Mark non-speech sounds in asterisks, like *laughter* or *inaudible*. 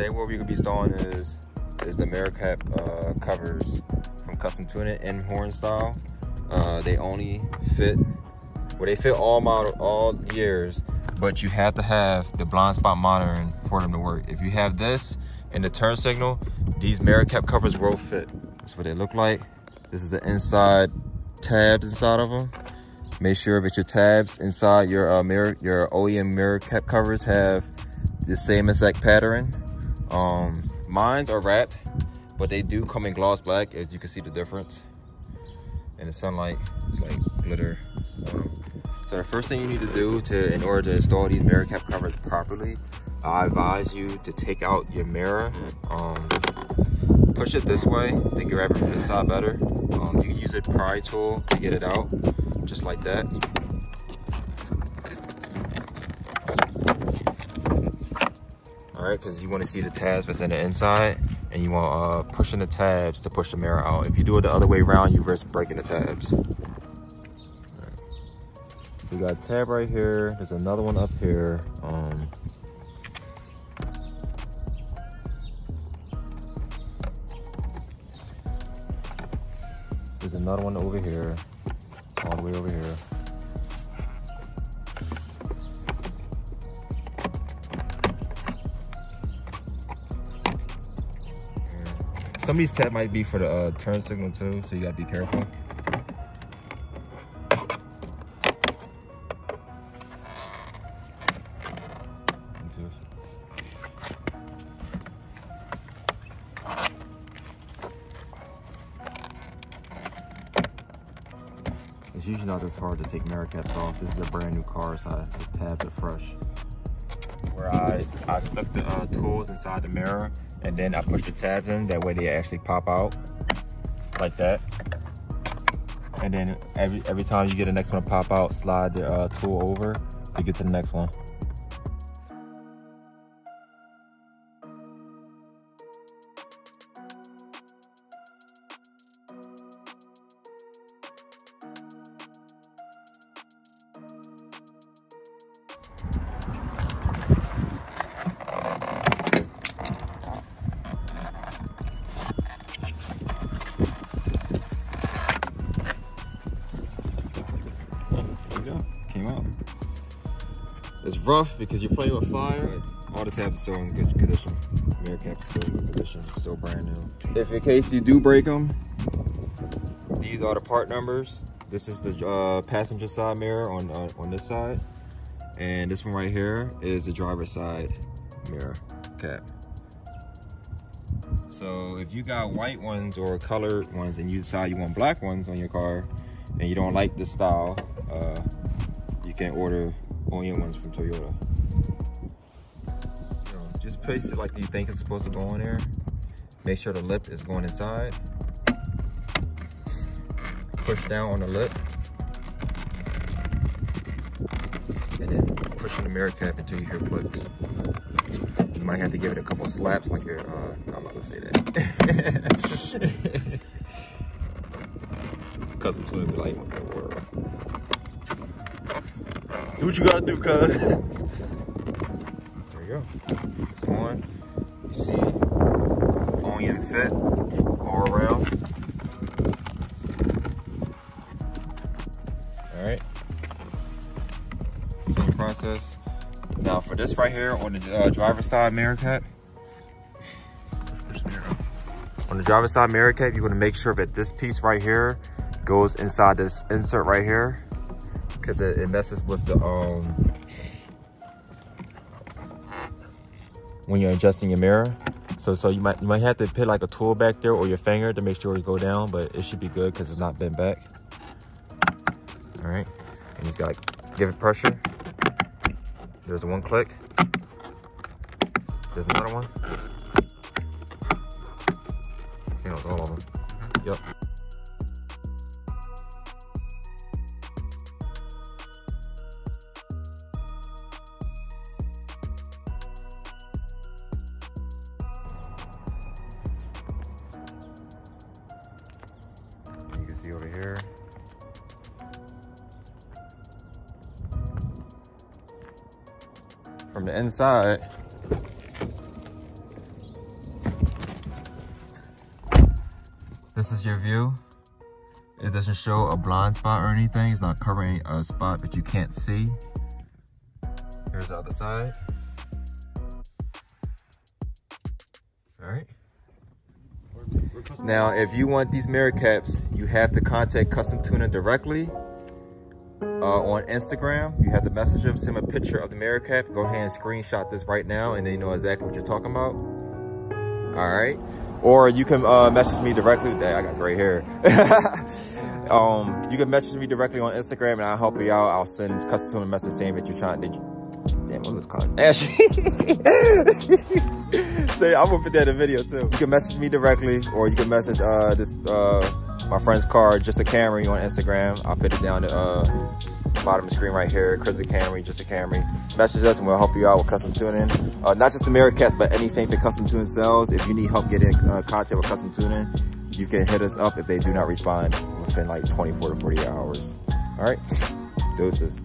today what we're gonna be installing is is the mirror cap uh, covers from Custom Tuning M Horn style. Uh, they only fit, well they fit all model, all years, but you have to have the blind spot monitoring for them to work. If you have this and the turn signal, these mirror cap covers will fit. That's what they look like. This is the inside tabs inside of them. Make sure that your tabs inside your uh, mirror, your OEM mirror cap covers have the same exact pattern. Um, mines are wrapped, but they do come in gloss black, as you can see the difference. In the sunlight, it's like glitter. Um, so the first thing you need to do to, in order to install these mirror cap covers properly, I advise you to take out your mirror. Um, push it this way to grab it from this side better. Um, you can use a pry tool to get it out, just like that. All right, because you want to see the tabs that's in the inside, and you want uh, pushing the tabs to push the mirror out. If you do it the other way around, you risk breaking the tabs. We got a tab right here. There's another one up here. Um, There's another one over here, all the way over here. Some of these tabs might be for the uh, turn signal too, so you gotta be careful. It's usually not as hard to take mirror off. This is a brand new car, so the tabs are fresh. Where I, I stuck the uh, tools inside the mirror and then I push the tabs in. That way they actually pop out like that. And then every every time you get the next one to pop out, slide the uh, tool over to get to the next one. Rough because you're playing with fire. All the tabs are still in good condition. Mirror cap's still in good condition, still brand new. If in case you do break them, these are the part numbers. This is the uh, passenger side mirror on, on, on this side. And this one right here is the driver's side mirror cap. So if you got white ones or colored ones and you decide you want black ones on your car and you don't like the style, uh, you can order OEM ones from Toyota. Just place it like you think it's supposed to go on there. Make sure the lip is going inside. Push down on the lip. And then pushing the mirror cap until you hear clicks. You might have to give it a couple slaps like your, uh, I'm not gonna say that. *laughs* Cousin twin be like, what the world? Do what you gotta do, cuz. *laughs* there you go. It's on. You see, OEM fit all around. All right. Same process. Now for this right here on the uh, driver's side mirror cap, on the driver's side mirror cap, you want to make sure that this piece right here goes inside this insert right here because it, it, messes with the um when you're adjusting your mirror. So so you might you might have to put like a tool back there or your finger to make sure it go down, but it should be good because it's not bent back. All right, and you just gotta give it pressure. There's the one click. There's another one. You know, all of them. Yep. see over here. From the inside, this is your view. It doesn't show a blind spot or anything. It's not covering a spot that you can't see. Here's the other side. All right. Now, if you want these mirror caps, you have to contact Custom Tuner directly uh, on Instagram. You have to message them, send them a picture of the mirror cap. Go ahead and screenshot this right now, and they know exactly what you're talking about. All right. Or you can uh, message me directly. Dang, I got gray hair. *laughs* um, you can message me directly on Instagram, and I'll help you out. I'll send Custom Tuner a message saying that you're trying to. Damn, what was this called? *laughs* I'm gonna put that in the video too. You can message me directly, or you can message uh, this uh, my friend's card, just a Camry on Instagram. I'll put it down the uh, bottom of the screen right here. Chris a Camry, just a Camry. Message us and we'll help you out with Cuztomtuning. Uh, not just mirror but anything that Cuztomtuning sells. If you need help getting uh, with Cuztomtuning, you can hit us up if they do not respond within like 24 to 48 hours. All right, doses.